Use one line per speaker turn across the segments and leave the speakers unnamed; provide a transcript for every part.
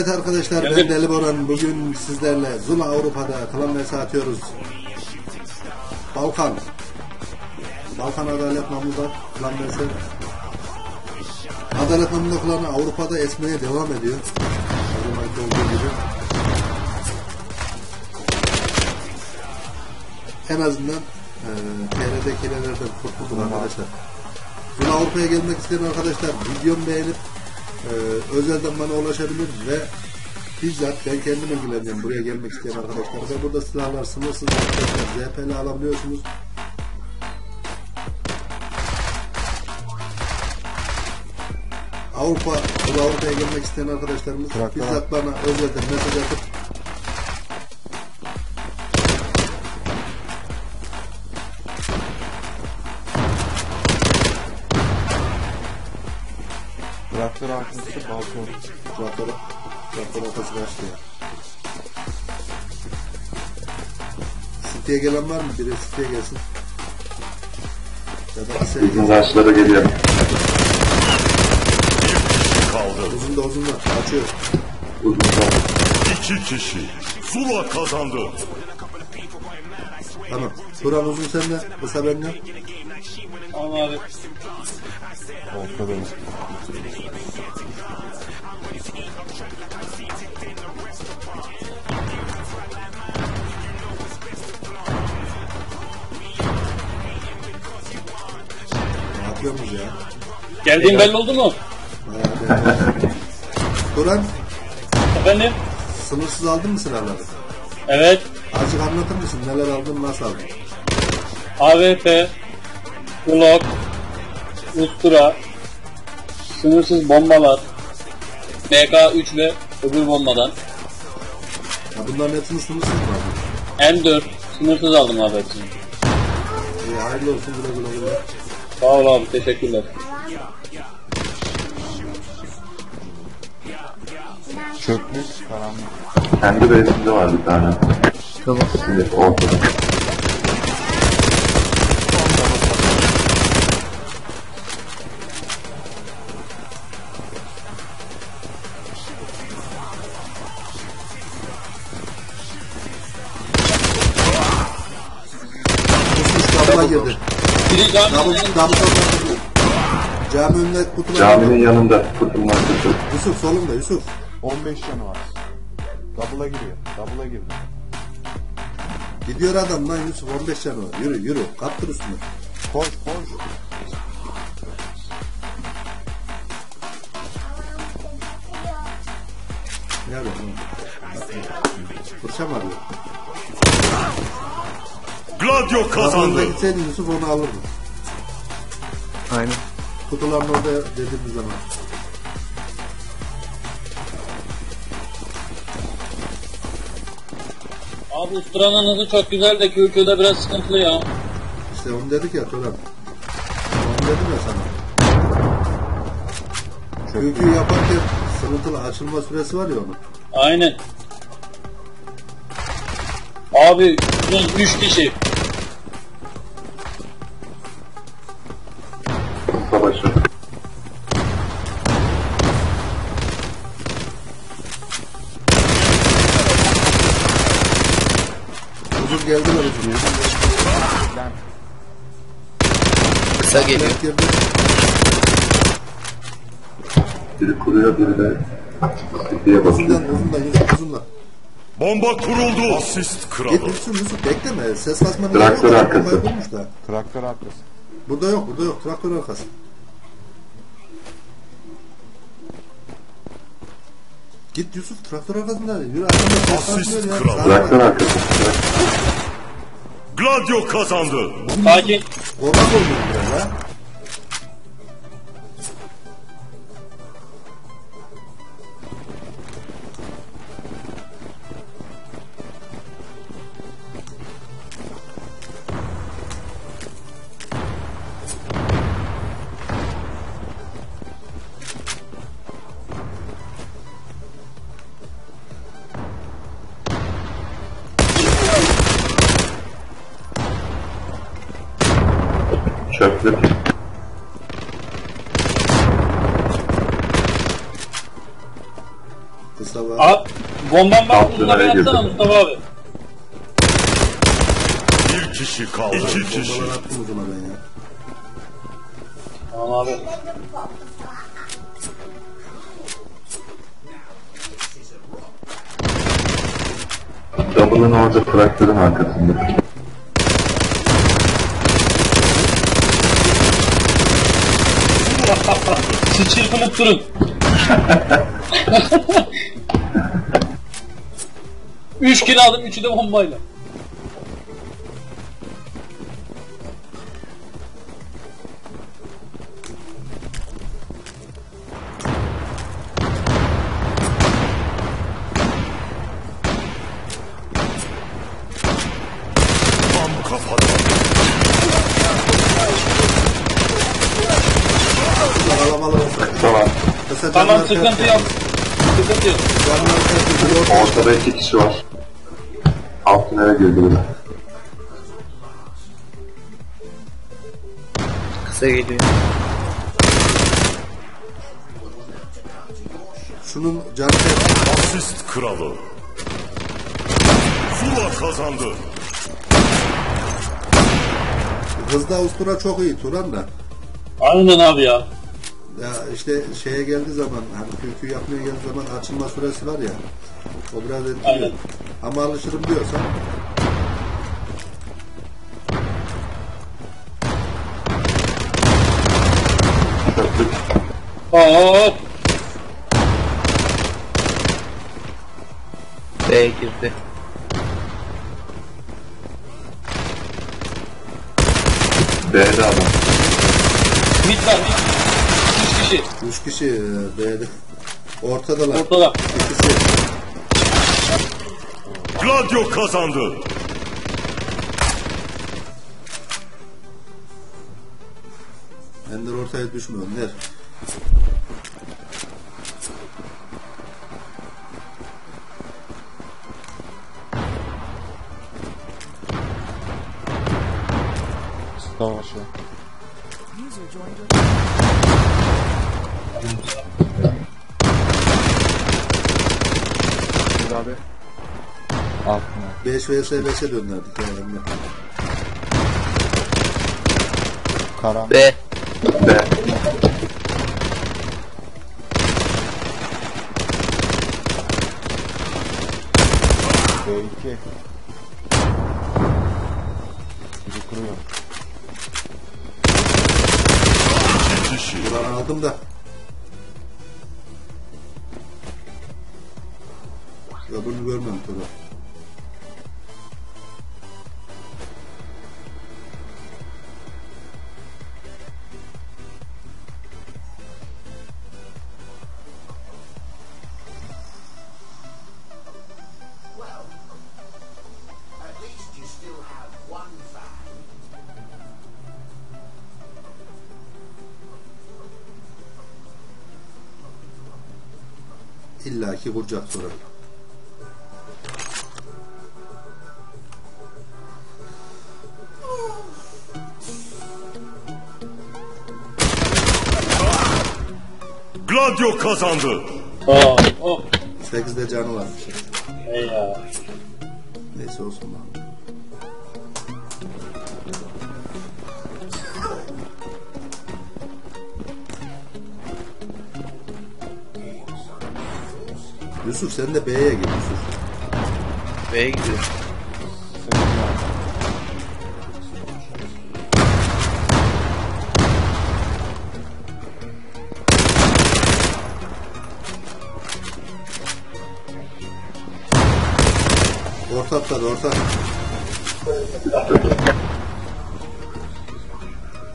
Evet arkadaşlar ben. Deli Boran. Bugün sizlerle Zula Avrupa'da klan vs atıyoruz. Balkan. Balkan Adalet Namlu'da klan vs. Adalet Namlu'da klanı Avrupa'da esmeye devam ediyor. Olduğu gibi. En azından e, TR'deki hilelerden kurtulduk arkadaşlar. Zula Avrupa'ya gelmek isteyen arkadaşlar videomu beğenip e, özelden bana ulaşabilir ve bizzat ben kendim ilgileneceğim buraya gelmek isteyen arkadaşlar ve burada silahlar sınırsız arkadaşlar ZP'li alabiliyorsunuz. Avrupa, Avrupa'ya gelmek isteyen arkadaşlarımız
Traktör.
bizzat bana özelden mesaj atıp
Traktör arkası balkon.
traktör, traktör ortası kaçtı ya. City'ye gelen var mı? Biri City'ye gelsin. Ya da
Bizim
gelsin.
karşılara geliyor.
kaldı.
Uzun da uzun da açıyor.
Uzun kaldı.
İki kişi. Zula kazandı.
Tamam. Turan uzun sende, kısa bende.
Tamam abi.
Ortada.
Yapıyorsunuz ya?
Geldiğin belli oldu mu?
Turan,
Efendim?
sınırsız aldın mı silahları?
Evet.
Azıcık anlatır mısın? Neler aldın, nasıl aldın?
AWP, Glock, Ustura, sınırsız bombalar, MK3 ve öbür bombadan.
Ya bunların hepsini sınırsız mı aldın?
M4 sınırsız aldım abi hepsini.
İyi, hayırlı olsun güle güle güle.
Sağ ol abi teşekkürler.
Çöplük, karanlık.
Kendi base'inde var bir tane.
Tamam.
Şimdi ortada.
Kapıma girdi.
Biri caminin
double girdi. Cami önünde kutular
Caminin yanında kutunun arkası.
Yusuf solunda Yusuf.
15 canı var. Double'a giriyor. Double'a girdi.
Gidiyor adam lan Yusuf 15 canı var. Yürü yürü. Kaptır üstüne.
Koş koş.
Ne yapıyorsun oğlum? Fırça mı arıyor?
Gladio
Kazandı.
kazandı.
gitseydin Yusuf onu alırdı.
Aynen.
Kutuların orada dediğimiz zaman.
Abi Ustura'nın hızı çok güzel de QQ'da biraz sıkıntılı ya.
İşte onu dedik ya Turan. Onu dedim ya sana. Kökü yaparken sınıflı açılma süresi var ya onun.
Aynen. Abi 3 kişi.
Uzun geldiler uzun.
Kısa geliyor.
Girdi.
Biri kuruyor biri de diye bakıyor.
Uzundan uzundan.
Bomba kuruldu. Asist
Git
kralı.
Yusuf bekleme. Ses kasmanı
Traktör arkası.
Traktör arkası.
Burada yok burada yok. Traktör arkası. Git Yusuf traktör arkasında. Yürü arkamda ses
Asist
ya.
kral.
Sağa
Traktör
bak.
arkası.
Gladio kazandı.
Sakin.
Korkak olmuyor biraz Abi
bombam var
Altına
Mustafa
girdim.
yatsana Mustafa abi.
Bir kişi kaldı. İki kişi.
Zaman ben ya.
Tamam abi.
Double'ın orada traktörün arkasında.
Siz çırpınıp durun. Üç kill aldım, üçü de bombayla.
Tam kafadan.
Alamalı olsa.
Tamam.
Mesela
Tamam
canlar
sıkıntı yok. Sıkıntı yok.
Canlar
Ortada iki kişi var. Alt tünele girdi biri.
Kısa geliyor.
Şunun canı.
Asist kralı. Zula kazandı.
Hızda ustura çok iyi Turan da.
Aynen abi ya.
Ya işte şeye geldiği zaman hani kürkü yapmaya geldiği zaman açılma süresi var ya. O biraz etkiliyor.
Aynen.
Ama alışırım diyorsan.
Hop.
B girdi.
B'de adam.
Mid var mid. Kişi.
üç kişi e, B'de. Ortadalar.
Ortada.
İkisi.
Gladio kazandı.
Ender ortaya düşmüyor. Ner.
Savaşı. Abi. Altına.
5 vs 5'e döndürdük ya. Emre.
Karan.
B.
B.
B2. Biri kuruyor.
Buranı aldım da. Öbürünü görmem Turan. İlla ki vuracak sonra.
Gladio kazandı.
Hop hop.
8'de canı varmış.
Ey ya.
Neyse olsun lan. Yusuf sen de B'ye Yusuf.
B'ye gidiyor.
Orta atladı orta.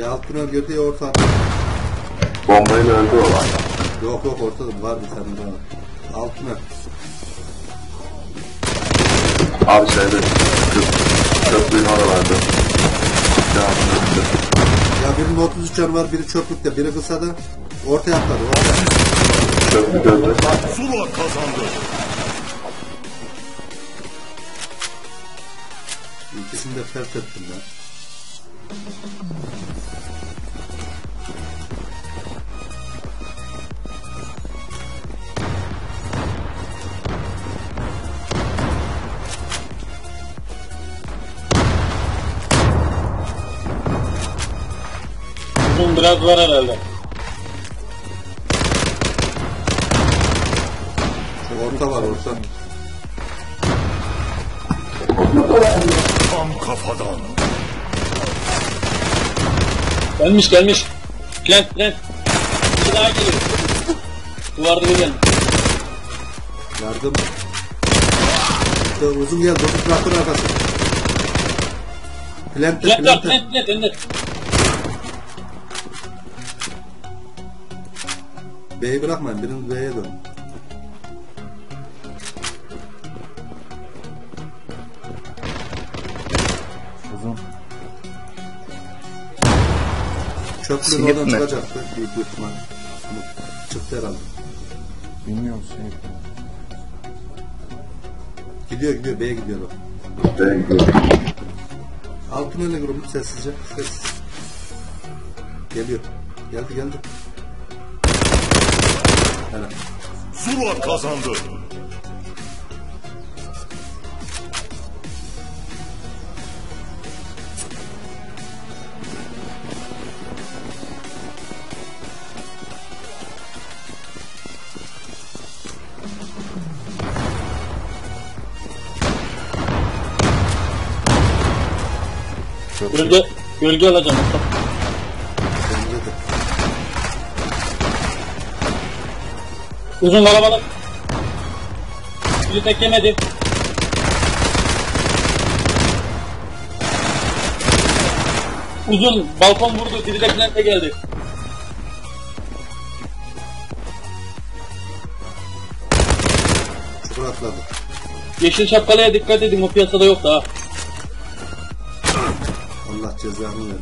Ya altına girdi ya orta.
Bombayla öldü olan.
Yok yok ortada var bir tane daha. Altına.
Abi şeyde. Köp köprüğün oralarda.
Ya birinin 33 canı var biri çöplükte biri kısa da ortaya atladı. Ortaya.
Köprü öldü.
Zula kazandı.
İkisini de fert ettim ben.
Bunun biraz var herhalde.
Orta var orta.
Kafadan.
Gelmiş gelmiş. Plant plant. Bir daha geliyor. Duvarda bir gelmiş.
Yardım. İşte uzun geldi. Uzun traktör arkası.
Plant var
plante.
plant plant Ender.
B'yi bırakmayın. Biriniz B'ye dön. Çöplüğün
Sinip
oradan
mi?
çıkacaktı. Büyük bir ihtimal. Çıktı herhalde.
Bilmiyorum şey.
Gidiyor gidiyor. B'ye gidiyor o.
Ben gidiyorum.
Altın öyle grubu sessizce. Sessiz. Geliyor. Geldi geldi. Helal.
Zula kazandı.
Gölge, gölge alacağım.
Bence de.
Uzun kalabalık. Biri tek yemedi. Uzun balkon vurdu. Biri de plante geldi.
Çukur atladı.
Yeşil şapkalıya dikkat edin. O piyasada yok daha.
Allah cezanı vermiyor.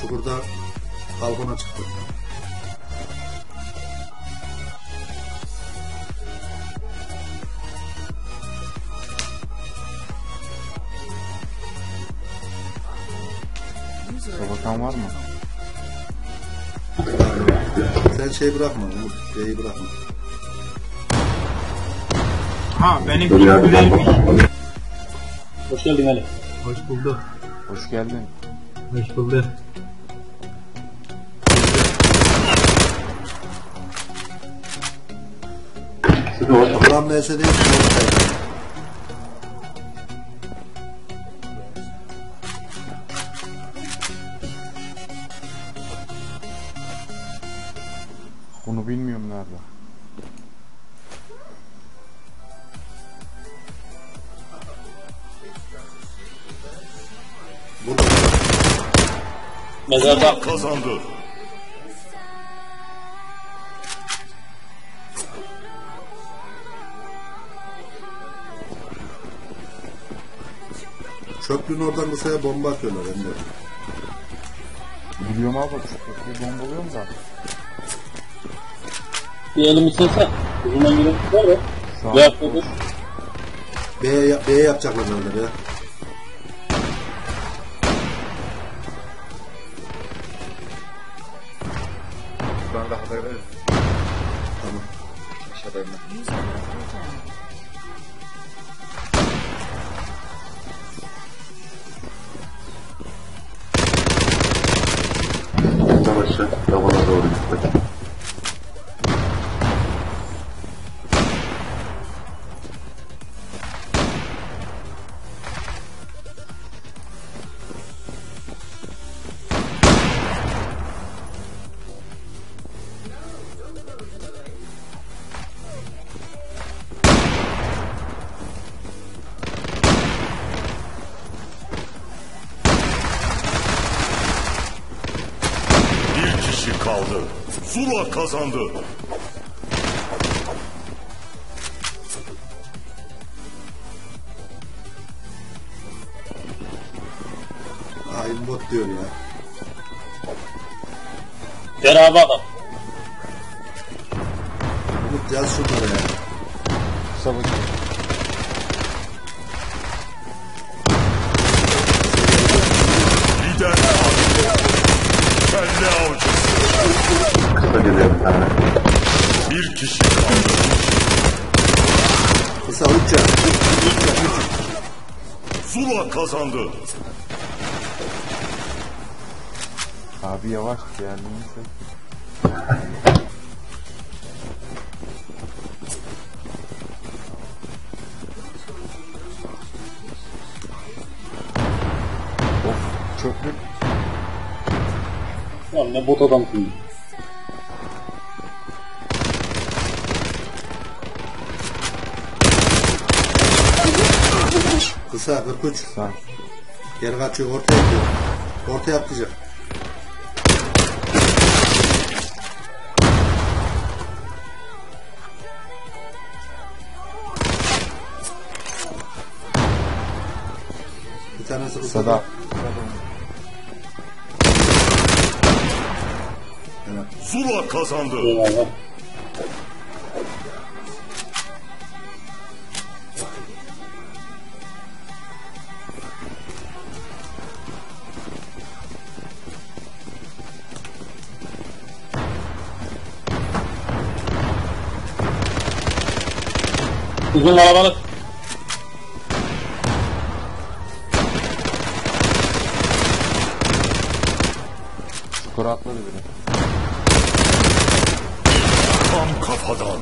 Çukurda balkona çıktı.
Sabakan var mı?
Sen şey bırakma. Umut. B'yi bırakma.
Ha benim.
Hoş geldin Ali.
Hoş bulduk.
Hoş geldin.
Hoş bulduk.
Siz orta.
Ulan
Mezarda.
Kazandı.
Çöplüğün oradan kısaya bomba atıyorlar hem de.
Biliyorum abi bir bombalıyorum da.
Bir elim ısınsa. Uzundan gidelim. Var mı?
Şu an
Ya dur.
B'ye yap- B'ye yapacaklar herhalde be.
Aşağıda.
Savaşı. Tabana doğru.
Kazandı.
Hain bot diyor ya.
Beraber adam.
Umut yaz şunları ya.
kısa bakayım.
Lider katili. Kelle avcısı.
Kısa geliyor bir tane.
Bir kişi kaldı.
Kısa uç ya.
Zula kazandı.
Abi yavaş seç. Of çöplük.
Ya ne bot adamsın.
Kısa 43.
Sen.
Geri kaçıyor ortaya yapıyor. Ortaya atlayacak. Bir tanesi kısa.
Sada.
Zula kazandı.
Uzun kalabalık.
Çukura atladı biri.
Tam kafadan.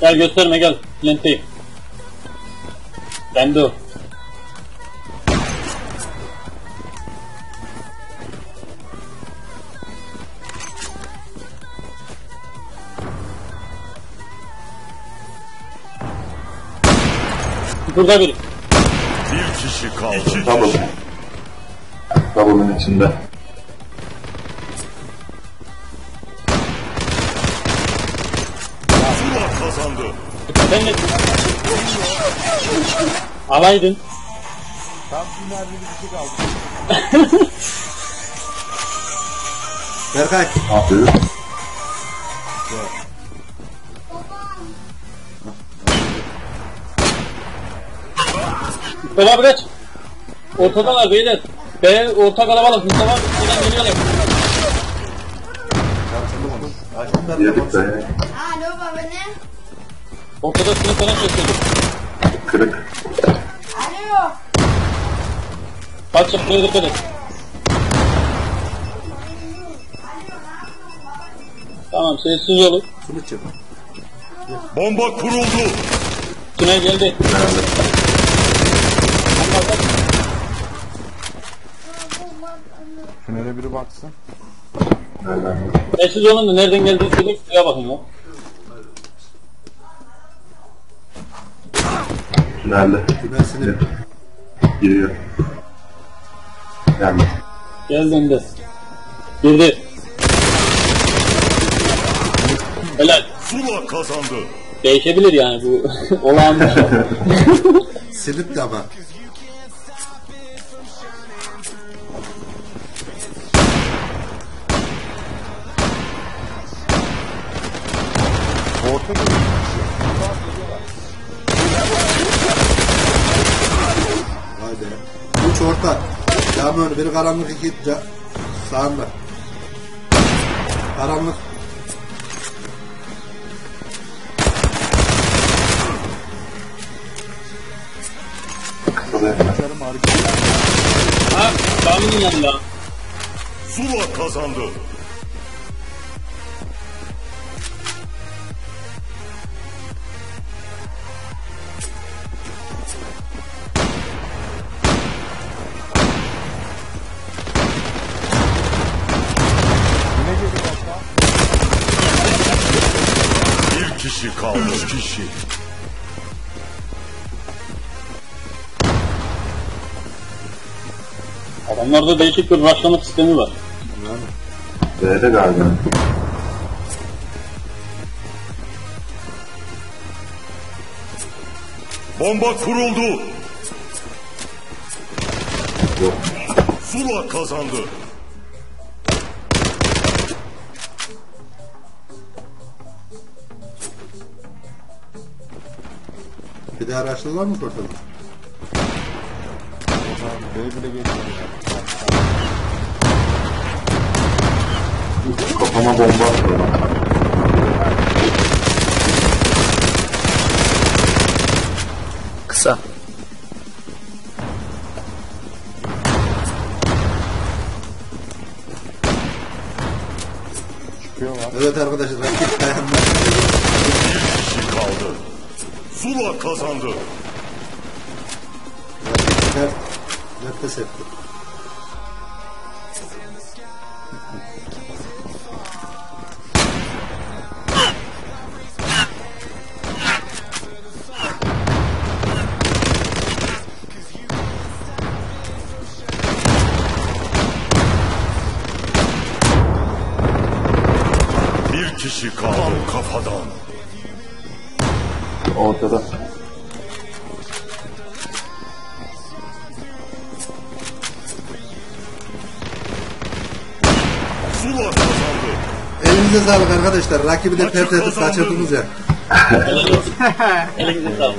Gel gösterme gel. Lenteyim. Ben de o. Burada biri.
Bir kişi kaldı. Kişi.
Double'ın içinde.
Zula kazandı.
Sen ne? Alaydın.
Tam mermi bir kişi kaldı.
Berkay.
Abi.
Mustafa abi kaç. Ortadalar beyler. B orta kalabalık. Mustafa buradan geliyorlar.
Yedik de.
Alo baba ne?
Ortada sınıf falan gösteriyor.
Kırık.
Alo.
Kaç şuraya dikkat et. Tamam sessiz olun.
Sumitçim.
Bomba kuruldu.
Tünel geldi.
Tünele biri baksın.
Nereden?
Sessiz olun da nereden geldiğini söyleyin. Şuraya bakın ya.
Nerede?
Tünel sinir.
Giriyor. Geldi.
Geldim de. Girdi. Helal.
Zula kazandı.
Değişebilir yani bu olağan bir şey.
Sinip de ama.
Orta geliyor.
Vay be. Üç orta. Cami önü. Biri karanlık iki ca- sağında. Karanlık.
Ha, Kamil'in yanında.
Zula kazandı. Kişi kaldı. Üç kişi.
Adamlarda değişik bir rushlama sistemi var.
B'de galiba.
Bomba kuruldu. Zula kazandı.
Bir de araştırırlar mı bakalım?
Beni bile geçmiyor.
Kafama bomba atıyor.
Kısa. Çıkıyorlar.
Evet arkadaşlar rakip dayanmaz.
Zula kazandı.
Rakip sert. Arkadaşlar. Rakibi de pert edip kaçırdınız ya.
Elinize sağlık.